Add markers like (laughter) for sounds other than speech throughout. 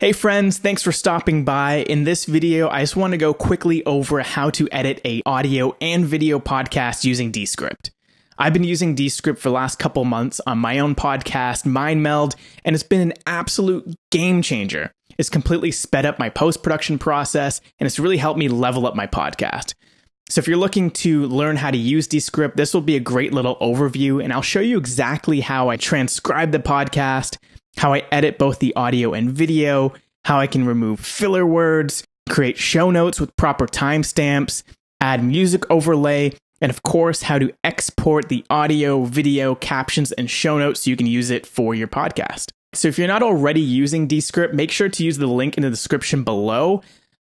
Hey friends, thanks for stopping by. In this video, I just want to go quickly over how to edit a audio and video podcast using Descript. I've been using Descript for the last couple months on my own podcast, MindMeld, and it's been an absolute game changer. It's completely sped up my post-production process, and it's really helped me level up my podcast. So if you're looking to learn how to use Descript, this will be a great little overview, and I'll show you exactly how I transcribe the podcast, how I edit both the audio and video, how I can remove filler words, create show notes with proper timestamps, add music overlay, and of course, how to export the audio, video, captions, and show notes so you can use it for your podcast. So if you're not already using Descript, make sure to use the link in the description below.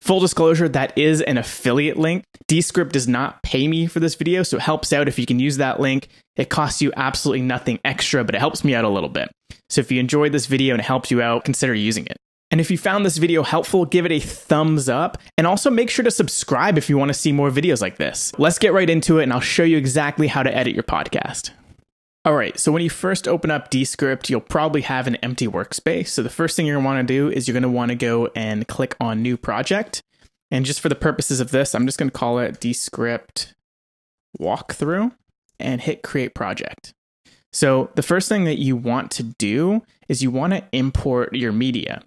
Full disclosure, that is an affiliate link. Descript does not pay me for this video, so it helps out if you can use that link. It costs you absolutely nothing extra, but it helps me out a little bit. So if you enjoyed this video and it helps you out, consider using it. And if you found this video helpful, give it a thumbs up and also make sure to subscribe if you want to see more videos like this. Let's get right into it and I'll show you exactly how to edit your podcast. All right, so when you first open up Descript, you'll probably have an empty workspace. So the first thing you're going to want to do is you're going to want to go and click on New Project. And just for the purposes of this, I'm just going to call it Descript Walkthrough and hit Create Project. So the first thing that you want to do is you want to import your media.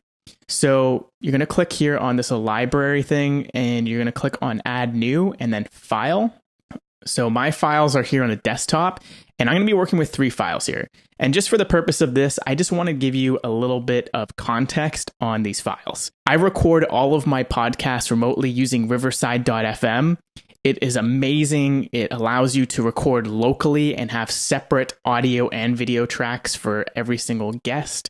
So you're going to click here on this library thing and you're going to click on Add New and then File. So my files are here on the desktop and I'm going to be working with three files here. And just for the purpose of this, I just want to give you a little bit of context on these files. I record all of my podcasts remotely using riverside.fm. It is amazing. It allows you to record locally and have separate audio and video tracks for every single guest.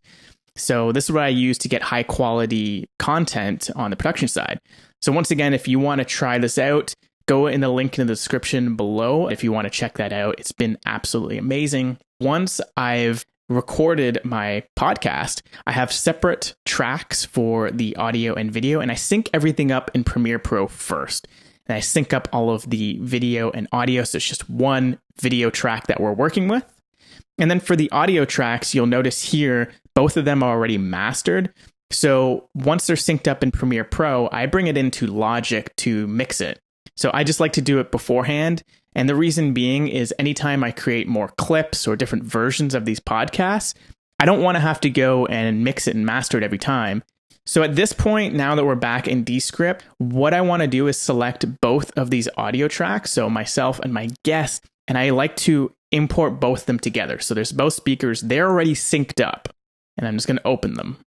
So this is what I use to get high quality content on the production side. So once again, if you want to try this out, go in the link in the description below if you want to check that out. It's been absolutely amazing. Once I've recorded my podcast, I have separate tracks for the audio and video, and I sync everything up in Premiere Pro first. And I sync up all of the video and audio, so it's just one video track that we're working with. And then for the audio tracks, you'll notice here, both of them are already mastered. So once they're synced up in Premiere Pro, I bring it into Logic to mix it. So I just like to do it beforehand. And the reason being is anytime I create more clips or different versions of these podcasts, I don't want to have to go and mix it and master it every time. So at this point, now that we're back in Descript, what I want to do is select both of these audio tracks, so myself and my guest, and I like to import both them together. So there's both speakers, they're already synced up, and I'm just going to open them.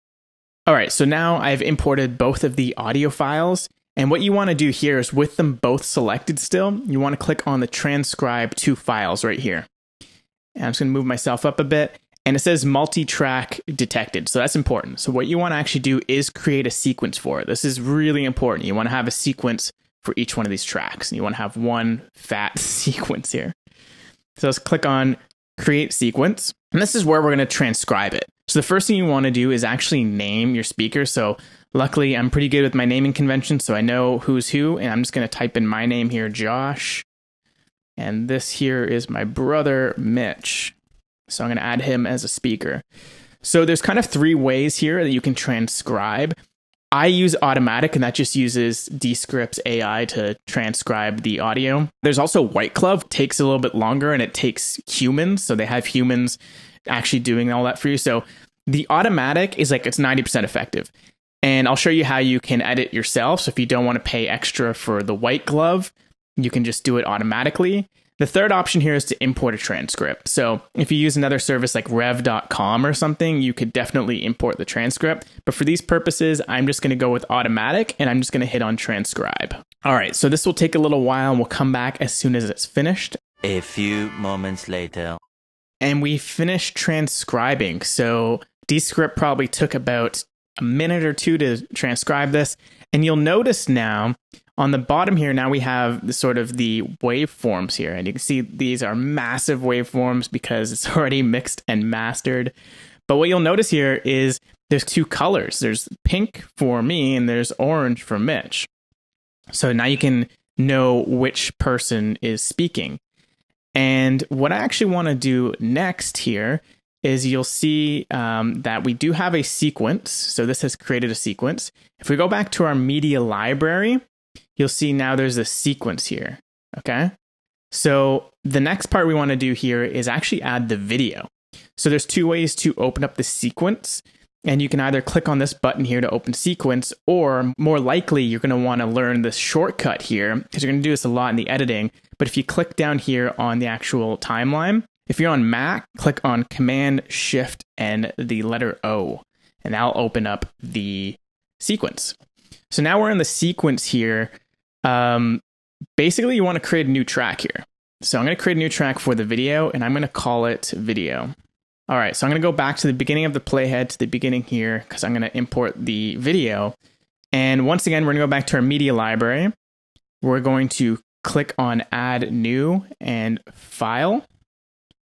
All right, so now I've imported both of the audio files and what you want to do here is with them both selected still, you want to click on the transcribe to files right here. And I'm just going to move myself up a bit. And it says multi-track detected. So that's important. So what you want to actually do is create a sequence for it. This is really important. You want to have a sequence for each one of these tracks. And you want to have one fat (laughs) sequence here. So let's click on create sequence. And this is where we're going to transcribe it. So the first thing you want to do is actually name your speaker. So Luckily, I'm pretty good with my naming convention, so I know who's who, and I'm just going to type in my name here, Josh. And this here is my brother, Mitch. So I'm going to add him as a speaker. So there's kind of three ways here that you can transcribe. I use Automatic, and that just uses Descript's AI to transcribe the audio. There's also White Glove, takes a little bit longer, and it takes humans. So they have humans actually doing all that for you. So the Automatic is like it's 90% effective. And I'll show you how you can edit yourself. So if you don't want to pay extra for the white glove, you can just do it automatically. The third option here is to import a transcript. So if you use another service like rev.com or something, you could definitely import the transcript. But for these purposes, I'm just going to go with automatic and I'm just going to hit on transcribe. All right, so this will take a little while and we'll come back as soon as it's finished. A few moments later. And we finished transcribing. So Descript probably took about a minute or two to transcribe this. And you'll notice now on the bottom here, now we have the sort of the waveforms here. And you can see these are massive waveforms because it's (laughs) already mixed and mastered. But what you'll notice here is there's two colors. There's pink for me and there's orange for Mitch. So now you can know which person is speaking. And what I actually want to do next here is you'll see um, that we do have a sequence. So this has created a sequence. If we go back to our media library, you'll see now there's a sequence here. Okay. So the next part we want to do here is actually add the video. So there's two ways to open up the sequence. And you can either click on this button here to open sequence, or more likely, you're going to want to learn this shortcut here because you're going to do this a lot in the editing. But if you click down here on the actual timeline, if you're on Mac, click on Command Shift and the letter O, and that'll open up the sequence. So now we're in the sequence here. Um, basically, you want to create a new track here. So I'm going to create a new track for the video, and I'm going to call it video. All right, so I'm going to go back to the beginning of the playhead to the beginning here because I'm going to import the video. And once again, we're going to go back to our media library. We're going to click on add new and file.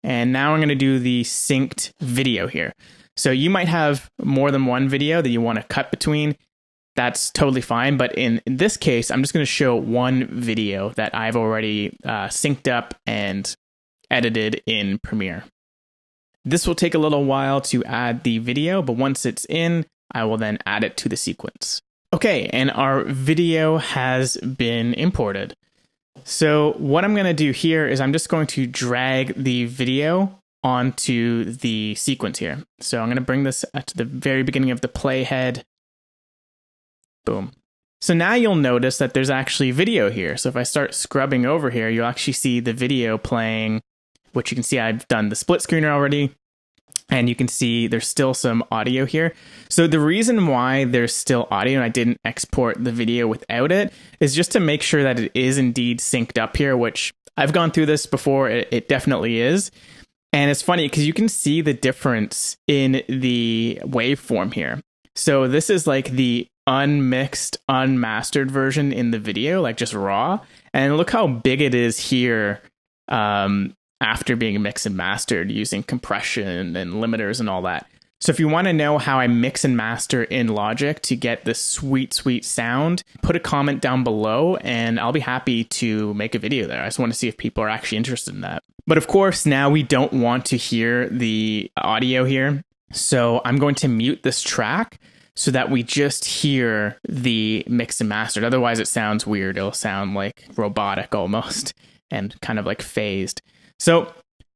And now I'm going to do the synced video here. So you might have more than one video that you want to cut between. That's totally fine. But in, in this case, I'm just going to show one video that I've already uh, synced up and edited in Premiere. This will take a little while to add the video, but once it's in, I will then add it to the sequence. Okay, and our video has been imported. So what I'm going to do here is I'm just going to drag the video onto the sequence here. So I'm going to bring this to the very beginning of the playhead. Boom. So now you'll notice that there's actually video here. So if I start scrubbing over here, you'll actually see the video playing, which you can see I've done the split screener already and you can see there's still some audio here. So the reason why there's still audio and I didn't export the video without it is just to make sure that it is indeed synced up here, which I've gone through this before. It, it definitely is. And it's funny because you can see the difference in the waveform here. So this is like the unmixed, unmastered version in the video, like just raw. And look how big it is here um, after being mixed and mastered using compression and limiters and all that. So if you want to know how I mix and master in Logic to get this sweet, sweet sound, put a comment down below and I'll be happy to make a video there. I just want to see if people are actually interested in that. But of course, now we don't want to hear the audio here. So I'm going to mute this track so that we just hear the mix and mastered. Otherwise, it sounds weird. It'll sound like robotic almost (laughs) and kind of like phased. So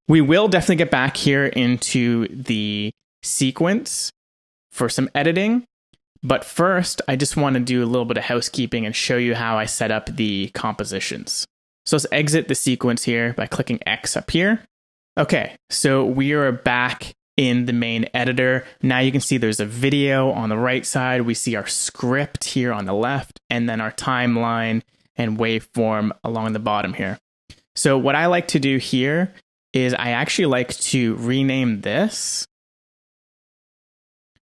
we will definitely get back here into the sequence for some editing. But first, I just want to do a little bit of housekeeping and show you how I set up the compositions. So let's exit the sequence here by clicking X up here. Okay, so we are back in the main editor. Now you can see there's a video on the right side. We see our script here on the left, and then our timeline and waveform along the bottom here. So what I like to do here is I actually like to rename this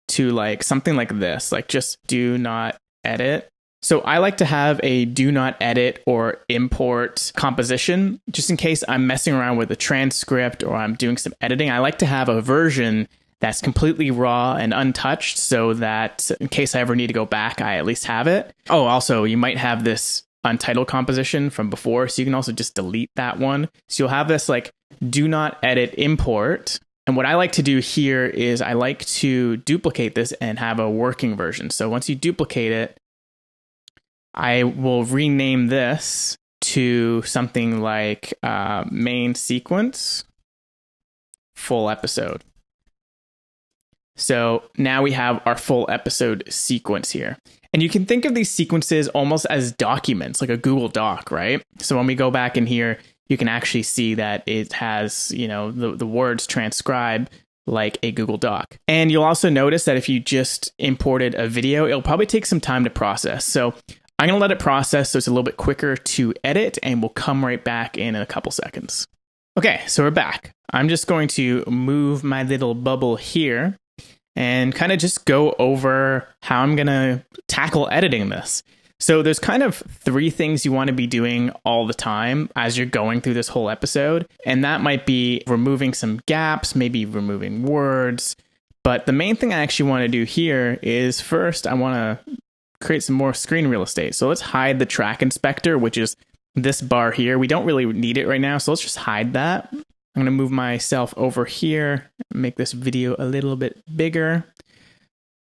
to like something like this, like just do not edit. So I like to have a do not edit or import composition just in case I'm messing around with a transcript or I'm doing some editing. I like to have a version that's completely raw and untouched so that in case I ever need to go back, I at least have it. Oh, also, you might have this untitled composition from before. So you can also just delete that one. So you'll have this like do not edit import. And what I like to do here is I like to duplicate this and have a working version. So once you duplicate it, I will rename this to something like uh, main sequence full episode. So now we have our full episode sequence here. And you can think of these sequences almost as documents, like a Google Doc, right? So when we go back in here, you can actually see that it has, you know, the, the words transcribe like a Google Doc. And you'll also notice that if you just imported a video, it'll probably take some time to process. So I'm going to let it process so it's a little bit quicker to edit, and we'll come right back in, in a couple seconds. Okay, so we're back. I'm just going to move my little bubble here and kind of just go over how I'm going to tackle editing this. So there's kind of three things you want to be doing all the time as you're going through this whole episode. And that might be removing some gaps, maybe removing words. But the main thing I actually want to do here is first, I want to create some more screen real estate. So let's hide the track inspector, which is this bar here. We don't really need it right now. So let's just hide that. I'm to move myself over here, make this video a little bit bigger.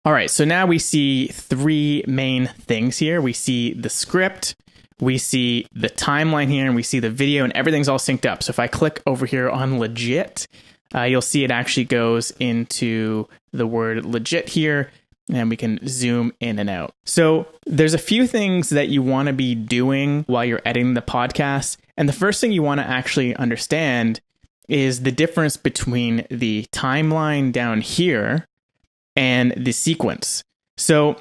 All right, so now we see three main things here. We see the script, we see the timeline here, and we see the video, and everything's all synced up. So if I click over here on legit, uh, you'll see it actually goes into the word legit here, and we can zoom in and out. So there's a few things that you want to be doing while you're editing the podcast. And the first thing you want to actually understand is the difference between the timeline down here and the sequence. So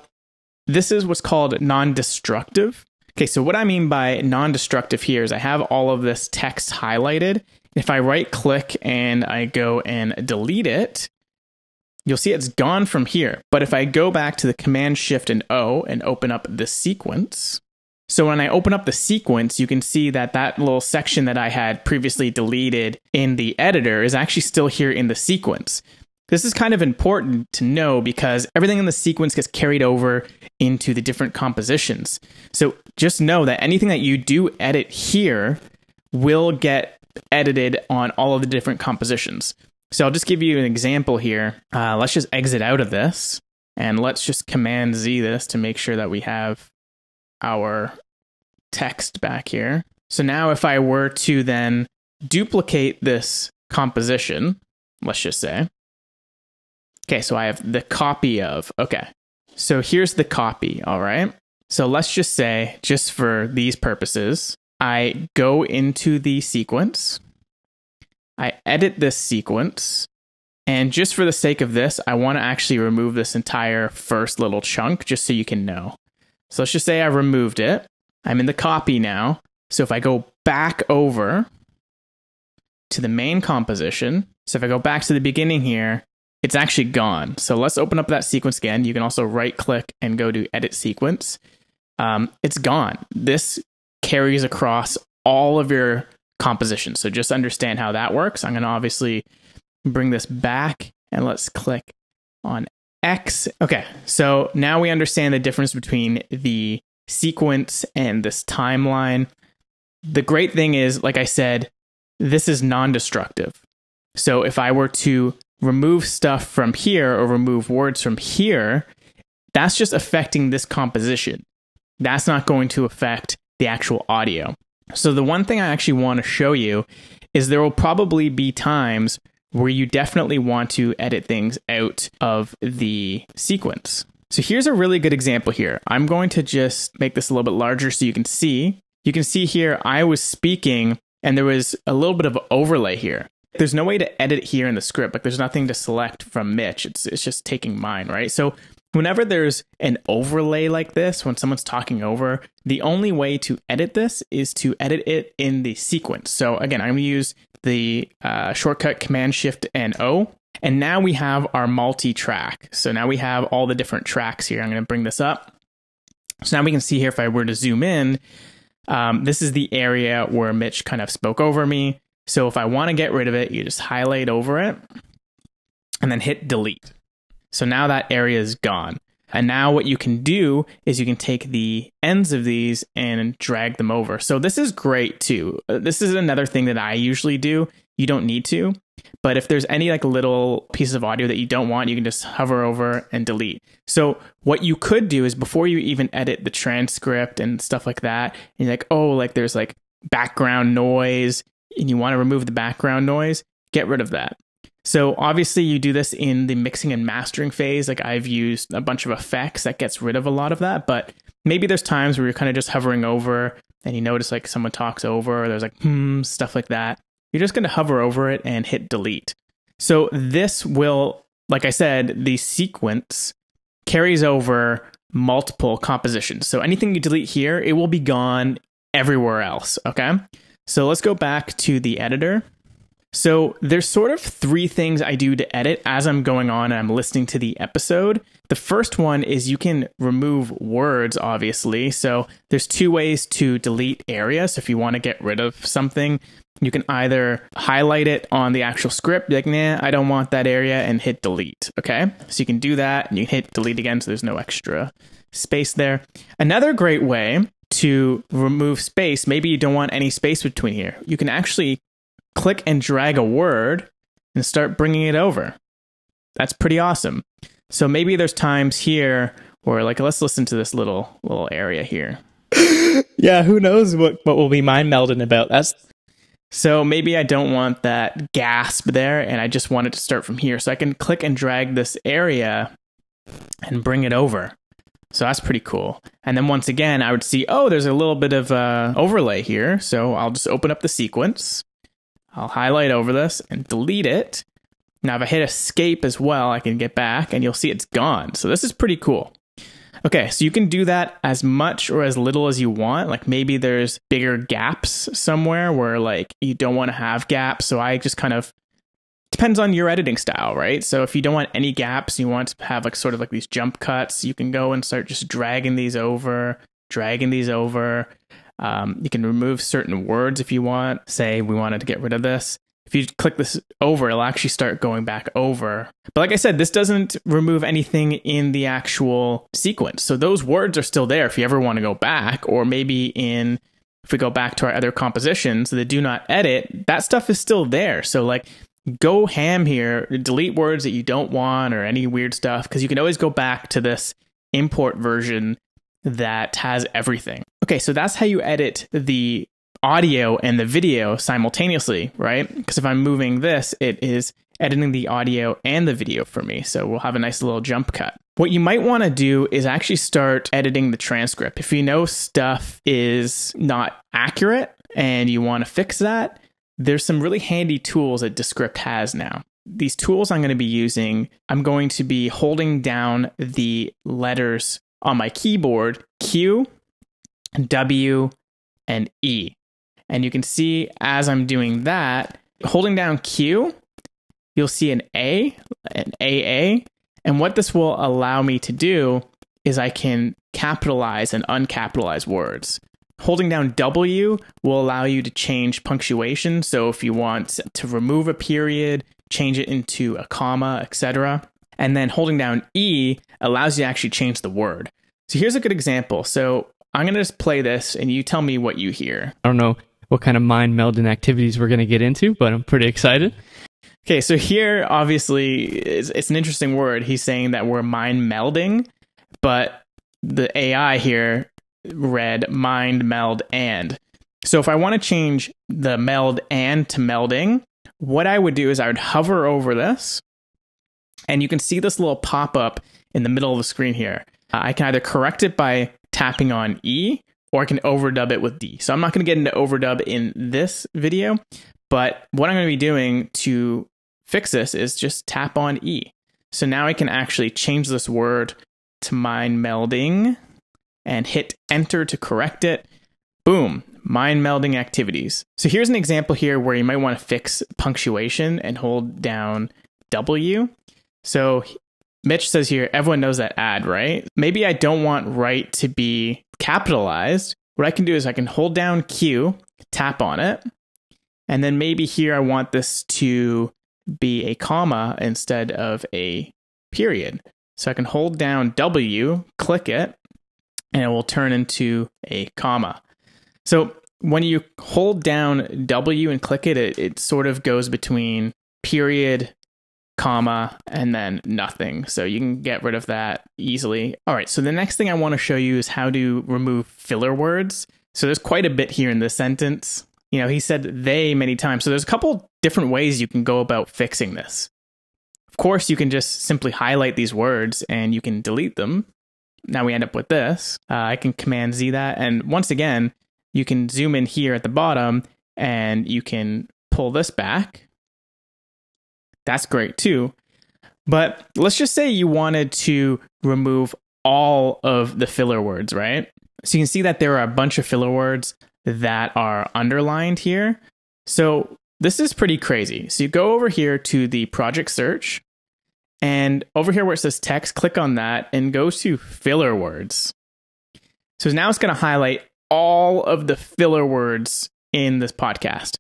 this is what's called non-destructive. Okay, so what I mean by non-destructive here is I have all of this text highlighted. If I right click and I go and delete it, you'll see it's gone from here. But if I go back to the Command Shift and O and open up the sequence, so when I open up the sequence, you can see that that little section that I had previously deleted in the editor is actually still here in the sequence. This is kind of important to know because everything in the sequence gets carried over into the different compositions. So just know that anything that you do edit here will get edited on all of the different compositions. So I'll just give you an example here. Uh, let's just exit out of this and let's just Command Z this to make sure that we have our text back here. So now if I were to then duplicate this composition, let's just say, Okay, so I have the copy of. Okay. So here's the copy, all right? So let's just say, just for these purposes, I go into the sequence, I edit this sequence, and just for the sake of this, I want to actually remove this entire first little chunk just so you can know. So let's just say I removed it. I'm in the copy now. So if I go back over to the main composition, so if I go back to the beginning here, it's actually gone. So let's open up that sequence again. You can also right click and go to edit sequence. Um, it's gone. This carries across all of your compositions. So just understand how that works. I'm going to obviously bring this back and let's click on X. Okay, so now we understand the difference between the sequence and this timeline. The great thing is, like I said, this is non destructive. So if I were to remove stuff from here or remove words from here, that's just affecting this composition. That's not going to affect the actual audio. So, the one thing I actually want to show you is there will probably be times where you definitely want to edit things out of the sequence. So, here's a really good example here. I'm going to just make this a little bit larger so you can see. You can see here, I was speaking and there was a little bit of overlay here there's no way to edit here in the script. Like there's nothing to select from Mitch. It's it's just taking mine, right? So whenever there's an overlay like this, when someone's talking over, the only way to edit this is to edit it in the sequence. So again, I'm going to use the uh, shortcut Command Shift and O. And now we have our multi-track. So now we have all the different tracks here. I'm going to bring this up. So now we can see here if I were to zoom in, um, this is the area where Mitch kind of spoke over me. So if I want to get rid of it, you just highlight over it and then hit delete. So now that area is gone. And now what you can do is you can take the ends of these and drag them over. So this is great too. Uh, this is another thing that I usually do. You don't need to, but if there's any like little pieces of audio that you don't want, you can just hover over and delete. So what you could do is before you even edit the transcript and stuff like that, you're like, oh, like there's like background noise and you want to remove the background noise, get rid of that. So obviously you do this in the mixing and mastering phase. Like I've used a bunch of effects that gets rid of a lot of that, but maybe there's times where you're kind of just hovering over and you notice like someone talks over, or there's like hmm, stuff like that. You're just going to hover over it and hit delete. So this will, like I said, the sequence carries over multiple compositions. So anything you delete here, it will be gone everywhere else. Okay. So let's go back to the editor. So there's sort of three things I do to edit as I'm going on and I'm listening to the episode. The first one is you can remove words, obviously. So there's two ways to delete areas. So if you want to get rid of something, you can either highlight it on the actual script, like, nah, I don't want that area, and hit delete. Okay. So you can do that and you hit delete again. So there's no extra space there. Another great way to remove space, maybe you don't want any space between here. You can actually click and drag a word and start bringing it over. That's pretty awesome. So maybe there's times here where like let's listen to this little little area here. (laughs) yeah, who knows what what will be mind melding about? That's so maybe I don't want that gasp there and I just want it to start from here. So I can click and drag this area and bring it over. So that's pretty cool. And then once again, I would see, oh, there's a little bit of uh, overlay here. So I'll just open up the sequence. I'll highlight over this and delete it. Now, if I hit escape as well, I can get back and you'll see it's gone. So this is pretty cool. Okay, so you can do that as much or as little as you want. Like maybe there's bigger gaps somewhere where like you don't want to have gaps. So I just kind of depends on your editing style, right? So if you don't want any gaps, you want to have like sort of like these jump cuts, you can go and start just dragging these over, dragging these over. Um, you can remove certain words if you want. Say we wanted to get rid of this if you click this over, it'll actually start going back over. But like I said, this doesn't remove anything in the actual sequence. So those words are still there if you ever want to go back, or maybe in if we go back to our other compositions, the do not edit, that stuff is still there. So like go ham here, delete words that you don't want or any weird stuff, because you can always go back to this import version that has everything. Okay, so that's how you edit the audio and the video simultaneously, right? Because if I'm moving this, it is editing the audio and the video for me. So we'll have a nice little jump cut. What you might want to do is actually start editing the transcript. If you know stuff is not accurate and you want to fix that, there's some really handy tools that Descript has now. These tools I'm going to be using, I'm going to be holding down the letters on my keyboard Q, W, and E. And you can see as I'm doing that, holding down Q, you'll see an A, an AA. And what this will allow me to do is I can capitalize and uncapitalize words. Holding down W will allow you to change punctuation. So if you want to remove a period, change it into a comma, etc. And then holding down E allows you to actually change the word. So here's a good example. So I'm going to just play this and you tell me what you hear. I don't know what kind of mind melding activities we're going to get into, but I'm pretty excited. Okay, so here obviously it's, it's an interesting word. He's saying that we're mind melding, but the AI here read mind meld and. So if I want to change the meld and to melding, what I would do is I would hover over this, and you can see this little pop up in the middle of the screen here. Uh, I can either correct it by tapping on E, or I can overdub it with D. So I'm not going to get into overdub in this video, but what I'm going to be doing to fix this is just tap on E. So now I can actually change this word to mind melding and hit enter to correct it. Boom, mind melding activities. So here's an example here where you might want to fix punctuation and hold down W. So Mitch says here, everyone knows that ad, right? Maybe I don't want right to be capitalized, what I can do is I can hold down Q, tap on it, and then maybe here I want this to be a comma instead of a period. So I can hold down W, click it, and it will turn into a comma. So when you hold down W and click it, it, it sort of goes between period comma, and then nothing. So you can get rid of that easily. All right, so the next thing I want to show you is how to remove filler words. So there's quite a bit here in this sentence. You know, he said they many times. So there's a couple different ways you can go about fixing this. Of course, you can just simply highlight these words and you can delete them. Now we end up with this. Uh, I can Command Z that. And once again, you can zoom in here at the bottom and you can pull this back that's great too. But let's just say you wanted to remove all of the filler words, right? So you can see that there are a bunch of filler words that are underlined here. So this is pretty crazy. So you go over here to the project search and over here where it says text, click on that and go to filler words. So now it's going to highlight all of the filler words in this podcast.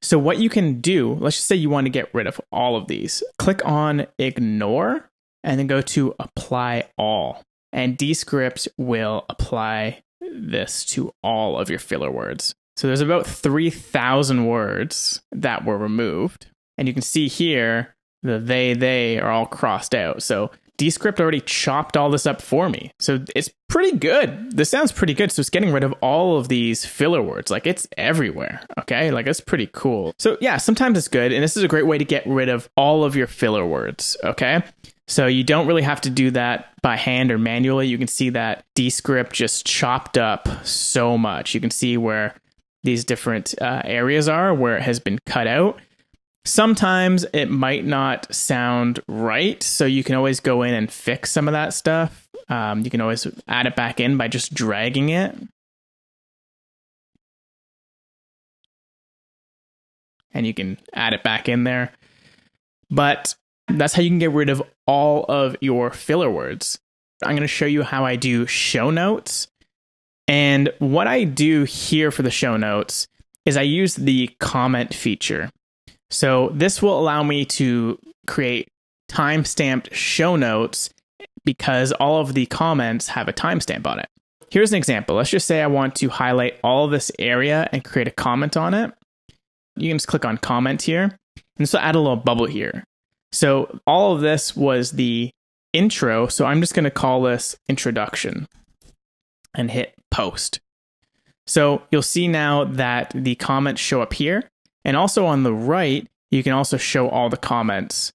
So, what you can do, let's just say you want to get rid of all of these. Click on ignore and then go to apply all. And Descript will apply this to all of your filler words. So there's about 3,000 words that were removed. And you can see here the they, they are all crossed out. So Descript already chopped all this up for me. So it's pretty good. This sounds pretty good. So it's getting rid of all of these filler words. Like it's everywhere. Okay. Like it's pretty cool. So yeah, sometimes it's good. And this is a great way to get rid of all of your filler words. Okay. So you don't really have to do that by hand or manually. You can see that Descript just chopped up so much. You can see where these different uh, areas are, where it has been cut out. Sometimes it might not sound right, so you can always go in and fix some of that stuff. Um, you can always add it back in by just dragging it. And you can add it back in there. But that's how you can get rid of all of your filler words. I'm going to show you how I do show notes. And what I do here for the show notes is I use the comment feature. So this will allow me to create time-stamped show notes because all of the comments have a timestamp on it. Here's an example. Let's just say I want to highlight all this area and create a comment on it. You can just click on comment here. And this will add a little bubble here. So all of this was the intro. So I'm just going to call this introduction and hit post. So you'll see now that the comments show up here. And also on the right, you can also show all the comments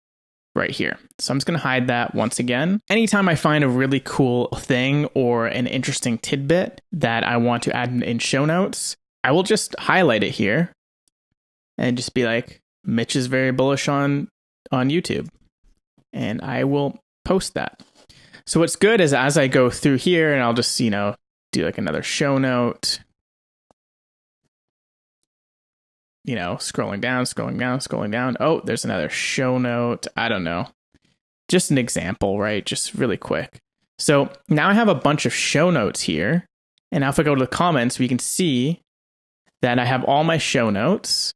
right here. So I'm just going to hide that once again. Anytime I find a really cool thing or an interesting tidbit that I want to add in show notes, I will just highlight it here and just be like, Mitch is very bullish on on YouTube. And I will post that. So what's good is as I go through here and I'll just, you know, do like another show note. You know, scrolling down, scrolling down, scrolling down. Oh, there's another show note. I don't know. Just an example, right? Just really quick. So now I have a bunch of show notes here. And now if I go to the comments, we can see that I have all my show notes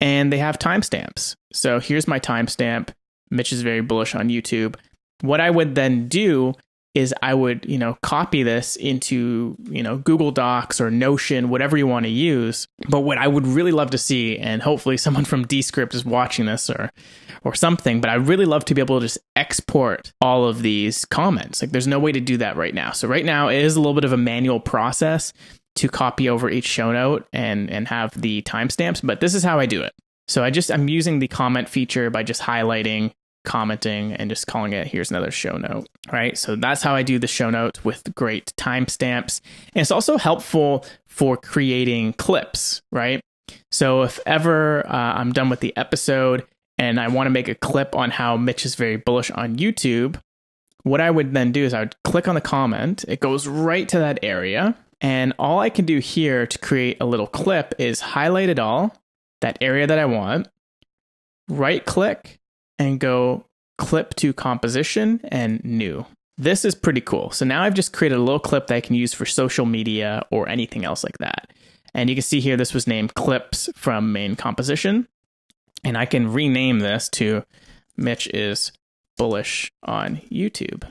and they have timestamps. So here's my timestamp. Mitch is very bullish on YouTube. What I would then do is I would, you know, copy this into, you know, Google Docs or Notion, whatever you want to use. But what I would really love to see, and hopefully (laughs) someone from Descript is watching this or or something, but I really love to be able to just export all of these comments. Like there's no way to do that right now. So right now it is a little bit of a manual process to copy over each show note and and have the timestamps, but this is how I do it. So I just I'm using the comment feature by just highlighting, commenting, and just calling it here's another show note. Right. So that's how I do the show notes with great timestamps. And it's also helpful for creating clips, right? So if ever uh, I'm done with the episode and I want to make a clip on how Mitch is very bullish on YouTube, what I would then do is I would click on the comment. It goes right to that area. And all I can do here to create a little clip is highlight it all, that area that I want, right click, and go clip to composition and new. This is pretty cool. So now I've just created a little clip that I can use for social media or anything else like that. And you can see here this was named clips from main composition. And I can rename this to Mitch is bullish on YouTube.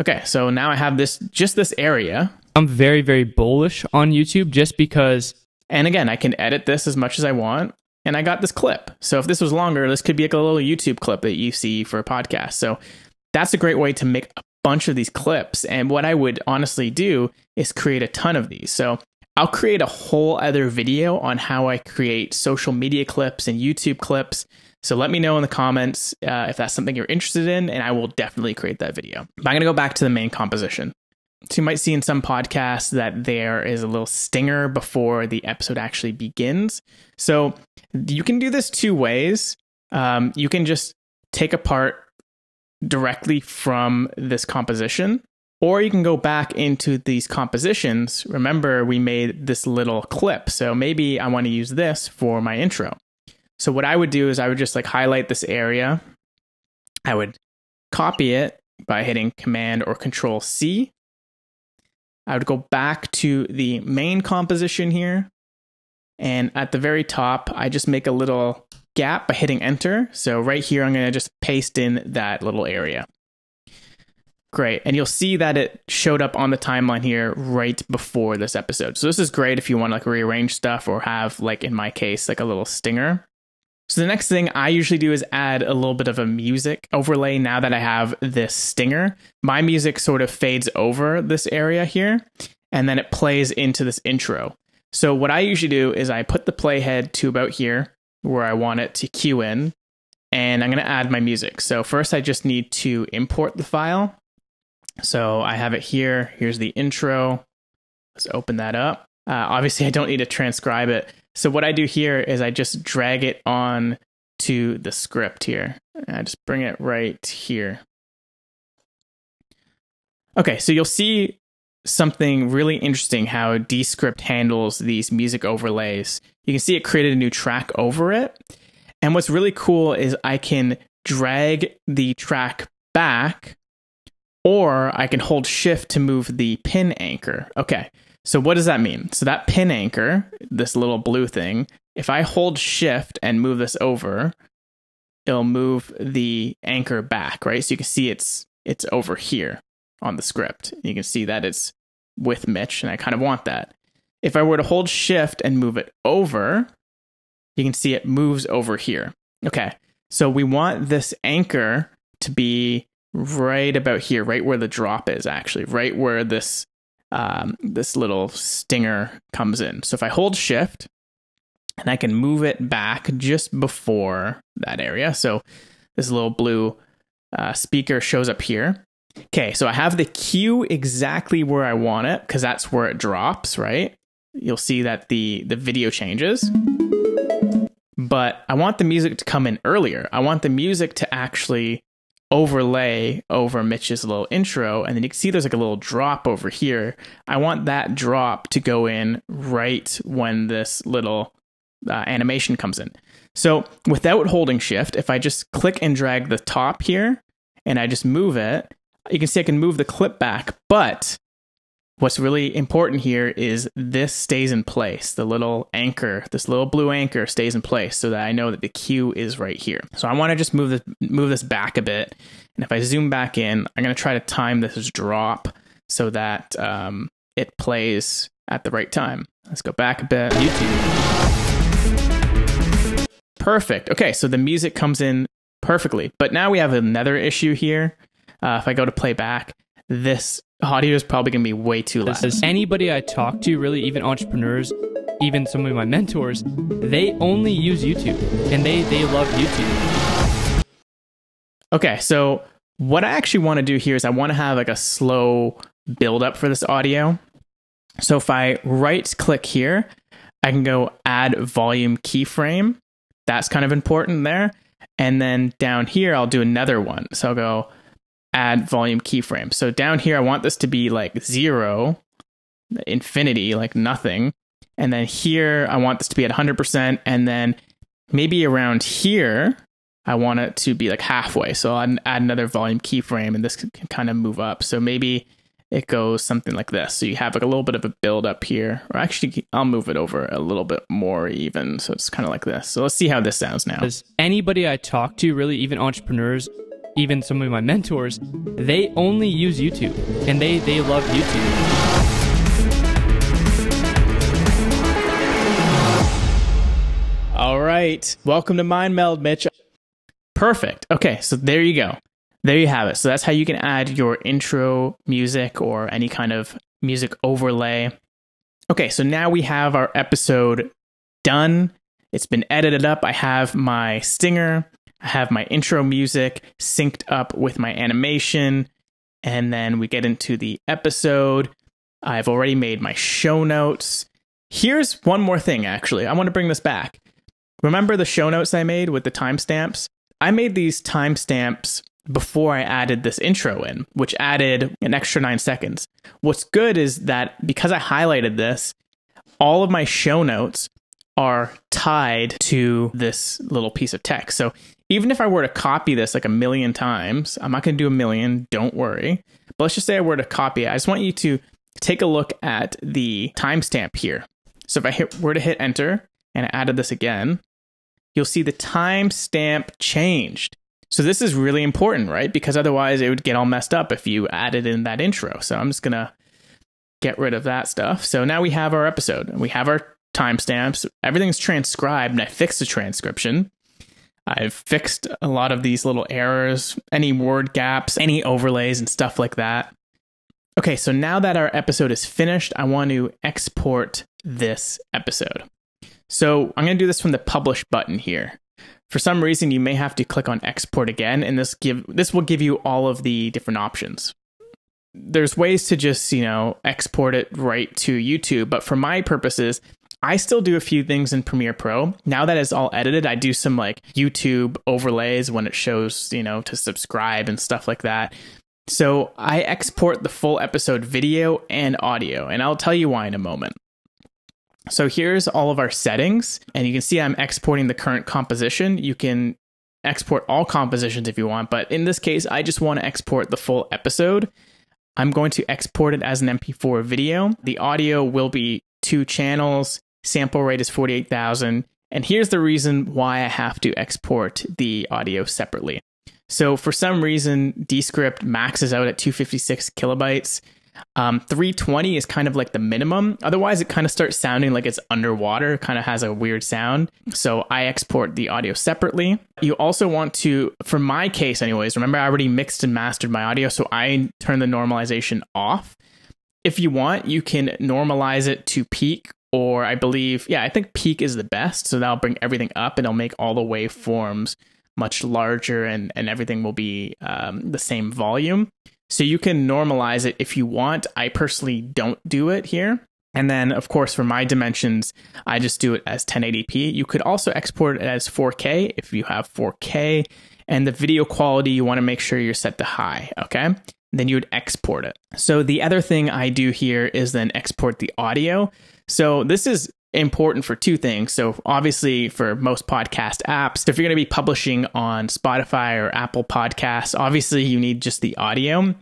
Okay, so now I have this just this area I'm very, very bullish on YouTube just because. And again, I can edit this as much as I want. And I got this clip. So if this was longer, this could be like a little YouTube clip that you see for a podcast. So that's a great way to make a bunch of these clips. And what I would honestly do is create a ton of these. So I'll create a whole other video on how I create social media clips and YouTube clips. So let me know in the comments uh, if that's something you're interested in, and I will definitely create that video. But I'm going to go back to the main composition. So you might see in some podcasts that there is a little stinger before the episode actually begins. So you can do this two ways. Um, you can just take a part directly from this composition, or you can go back into these compositions. Remember, we made this little clip. So maybe I want to use this for my intro. So what I would do is I would just like highlight this area. I would copy it by hitting Command or Control C I would go back to the main composition here. And at the very top, I just make a little gap by hitting enter. So right here, I'm going to just paste in that little area. Great. And you'll see that it showed up on the timeline here right before this episode. So this is great if you want to like rearrange stuff or have like in my case like a little stinger. So the next thing I usually do is add a little bit of a music overlay now that I have this stinger. My music sort of fades over this area here and then it plays into this intro. So what I usually do is I put the playhead to about here where I want it to cue in and I'm going to add my music. So first I just need to import the file. So I have it here. Here's the intro. Let's open that up. Uh, obviously, I don't need to transcribe it. So what I do here is I just drag it on to the script here. I just bring it right here. Okay, so you'll see something really interesting how Descript handles these music overlays. You can see it created a new track over it. And what's really cool is I can drag the track back or I can hold shift to move the pin anchor. Okay. So what does that mean? So that pin anchor, this little blue thing, if I hold shift and move this over, it'll move the anchor back, right? So you can see it's it's over here on the script. You can see that it's with Mitch and I kind of want that. If I were to hold shift and move it over, you can see it moves over here. Okay. So we want this anchor to be right about here, right where the drop is actually, right where this um, this little stinger comes in. So if I hold shift and I can move it back just before that area. So this little blue uh, speaker shows up here. Okay, so I have the cue exactly where I want it because that's where it drops, right? You'll see that the the video changes. But I want the music to come in earlier. I want the music to actually overlay over Mitch's little intro, and then you can see there's like a little drop over here. I want that drop to go in right when this little uh, animation comes in. So without holding shift, if I just click and drag the top here and I just move it, you can see I can move the clip back, but What's really important here is this stays in place. The little anchor, this little blue anchor stays in place so that I know that the cue is right here. So I want to just move this move this back a bit. And if I zoom back in, I'm going to try to time this drop so that um, it plays at the right time. Let's go back a bit. YouTube. Perfect. Okay, so the music comes in perfectly. But now we have another issue here. Uh, if I go to play back, this audio is probably going to be way too loud. As anybody I talk to, really, even entrepreneurs, even some of my mentors, they only use YouTube and they, they love YouTube. Okay, so what I actually want to do here is I want to have like a slow build up for this audio. So if I right click here, I can go add volume keyframe. That's kind of important there. And then down here, I'll do another one. So I'll go add volume keyframe. So down here, I want this to be like zero, infinity, like nothing. And then here, I want this to be at 100%. And then maybe around here, I want it to be like halfway. So I'll add another volume keyframe and this can kind of move up. So maybe it goes something like this. So you have like a little bit of a build up here, or actually, I'll move it over a little bit more even. So it's kind of like this. So let's see how this sounds now. As anybody I talk to, really, even entrepreneurs, even some of my mentors, they only use YouTube and they, they love YouTube. All right. Welcome to Mind Meld, Mitch. Perfect. Okay, so there you go. There you have it. So that's how you can add your intro music or any kind of music overlay. Okay, so now we have our episode done. It's been edited up. I have my stinger. I have my intro music synced up with my animation, and then we get into the episode. I've already made my show notes. Here's one more thing, actually. I want to bring this back. Remember the show notes I made with the timestamps? I made these timestamps before I added this intro in, which added an extra nine seconds. What's good is that because I highlighted this, all of my show notes are tied to this little piece of text. So even if I were to copy this like a million times, I'm not going to do a million, don't worry. But let's just say I were to copy it. I just want you to take a look at the timestamp here. So if I hit, were to hit enter and I added this again, you'll see the timestamp changed. So this is really important, right? Because otherwise it would get all messed up if you added in that intro. So I'm just going to get rid of that stuff. So now we have our episode. And we have our timestamps. Everything's transcribed and I fixed the transcription. I've fixed a lot of these little errors, any word gaps, any overlays and stuff like that. Okay, so now that our episode is finished, I want to export this episode. So I'm going to do this from the publish button here. For some reason, you may have to click on export again, and this give this will give you all of the different options. There's ways to just you know export it right to YouTube, but for my purposes, I still do a few things in Premiere Pro. Now that it's all edited, I do some like YouTube overlays when it shows, you know, to subscribe and stuff like that. So I export the full episode video and audio, and I'll tell you why in a moment. So here's all of our settings, and you can see I'm exporting the current composition. You can export all compositions if you want, but in this case, I just want to export the full episode. I'm going to export it as an MP4 video. The audio will be two channels, sample rate is 48,000, and here's the reason why I have to export the audio separately. So for some reason, Descript maxes out at 256 kilobytes. Um, 320 is kind of like the minimum. Otherwise, it kind of starts sounding like it's underwater, kind of has a weird sound. So I export the audio separately. You also want to, for my case, anyways, remember I already mixed and mastered my audio, so I turn the normalization off. If you want, you can normalize it to peak, or I believe, yeah, I think peak is the best. So that'll bring everything up and it'll make all the waveforms much larger and, and everything will be um, the same volume. So you can normalize it if you want. I personally don't do it here. And then, of course, for my dimensions, I just do it as 1080p. You could also export it as 4K if you have 4K. And the video quality, you want to make sure you're set to high, okay? Then you would export it. So the other thing I do here is then export the audio. So this is important for two things. So, obviously, for most podcast apps, if you're going to be publishing on Spotify or Apple Podcasts, obviously you need just the audio.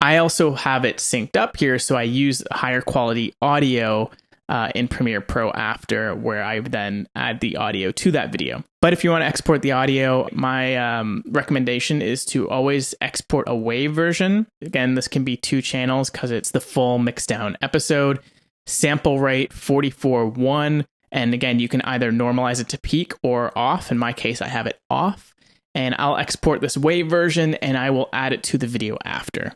I also have it synced up here, so I use higher quality audio uh, in Premiere Pro after, where I then add the audio to that video. But if you want to export the audio, my um, recommendation is to always export a WAV version. Again, this can be two channels because it's the full mixed down episode sample rate 44.1. And again, you can either normalize it to peak or off. In my case, I have it off. And I'll export this WAV version and I will add it to the video after.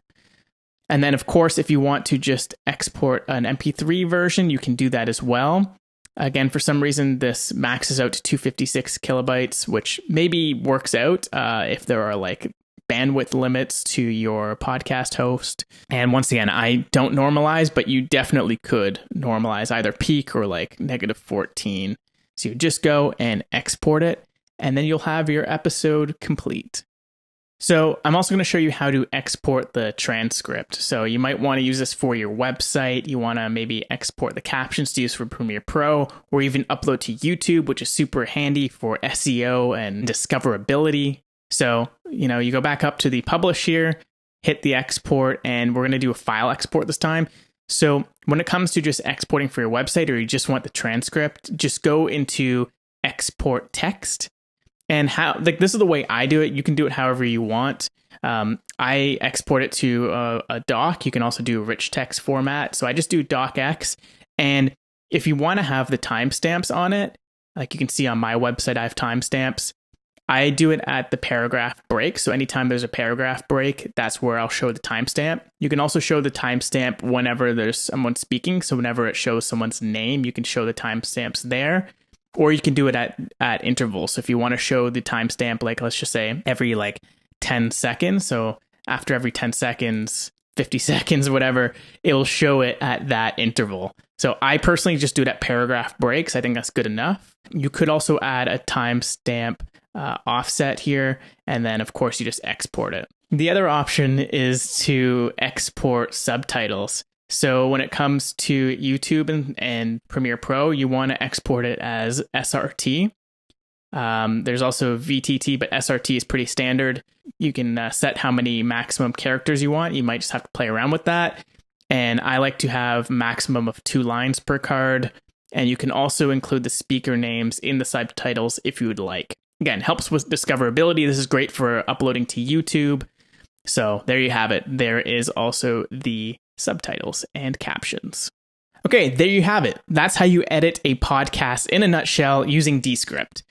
And then, of course, if you want to just export an MP3 version, you can do that as well. Again, for some reason, this maxes out to 256 kilobytes, which maybe works out uh, if there are like bandwidth limits to your podcast host. And once again, I don't normalize, but you definitely could normalize either peak or like negative 14. So you just go and export it, and then you'll have your episode complete. So, I'm also going to show you how to export the transcript. So, you might want to use this for your website. You want to maybe export the captions to use for Premiere Pro or even upload to YouTube, which is super handy for SEO and discoverability. So, you know, you go back up to the publish here, hit the export, and we're going to do a file export this time. So, when it comes to just exporting for your website or you just want the transcript, just go into export text. And how, like, this is the way I do it. You can do it however you want. Um, I export it to a, a doc. You can also do rich text format. So I just do docx. And if you want to have the timestamps on it, like you can see on my website, I have timestamps. I do it at the paragraph break. So anytime there's a paragraph break, that's where I'll show the timestamp. You can also show the timestamp whenever there's someone speaking. So whenever it shows someone's name, you can show the timestamps there. Or you can do it at, at intervals. So if you want to show the timestamp, like let's just say every like 10 seconds. So after every 10 seconds, 50 (laughs) seconds, whatever, it'll show it at that interval. So I personally just do it at paragraph breaks. I think that's good enough. You could also add a timestamp uh, offset here, and then of course you just export it. The other option is to export subtitles. So when it comes to YouTube and, and Premiere Pro, you want to export it as SRT. Um, there's also VTT, but SRT is pretty standard. You can uh, set how many maximum characters you want. You might just have to play around with that. And I like to have maximum of two lines per card. And you can also include the speaker names in the subtitles if you would like. Again, helps with discoverability. This is great for uploading to YouTube. So there you have it. There is also the subtitles and captions. Okay, there you have it. That's how you edit a podcast in a nutshell using Descript.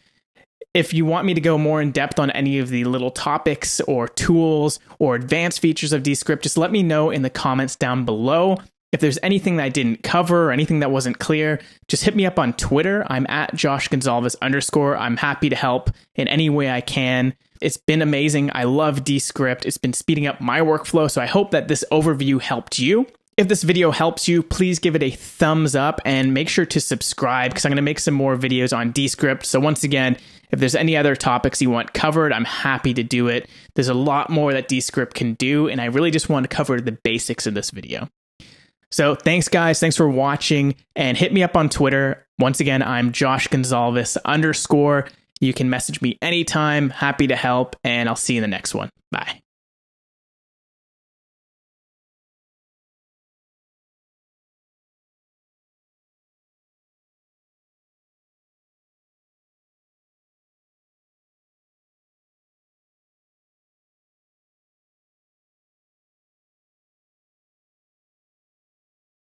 If you want me to go more in depth on any of the little topics or tools or advanced features of Descript, just let me know in the comments down below. If there's anything that I didn't cover or anything that wasn't clear, just hit me up on Twitter. I'm at Josh Gonsalves underscore. I'm happy to help in any way I can. It's been amazing. I love Descript. It's been speeding up my workflow. So I hope that this overview helped you. If this video helps you, please give it a thumbs up and make sure to subscribe because I'm going to make some more videos on Descript. So once again, if there's any other topics you want covered, I'm happy to do it. There's a lot more that Descript can do, and I really just want to cover the basics in this video. So thanks, guys. Thanks for watching, and hit me up on Twitter. Once again, I'm Josh Gonsalves underscore. You can message me anytime. Happy to help, and I'll see you in the next one. Bye.